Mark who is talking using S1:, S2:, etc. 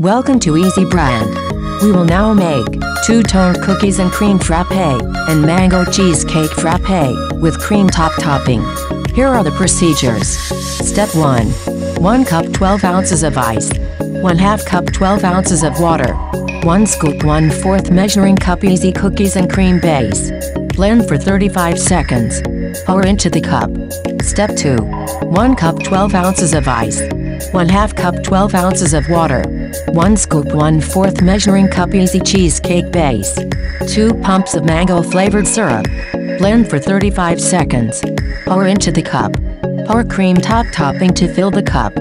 S1: Welcome to Easy Brand. We will now make two-toned cookies and cream frappe and mango cheesecake frappe with cream top topping. Here are the procedures. Step 1. 1 cup 12 ounces of ice. 1 half cup 12 ounces of water. 1 scoop 1 4th measuring cup easy cookies and cream base. Blend for 35 seconds. Pour into the cup. Step 2. 1 cup 12 ounces of ice. 1 half cup 12 ounces of water. 1 scoop 1 4th measuring cup easy cheesecake base. 2 pumps of mango flavored syrup. Blend for 35 seconds. Pour into the cup. Pour cream top topping to fill the cup.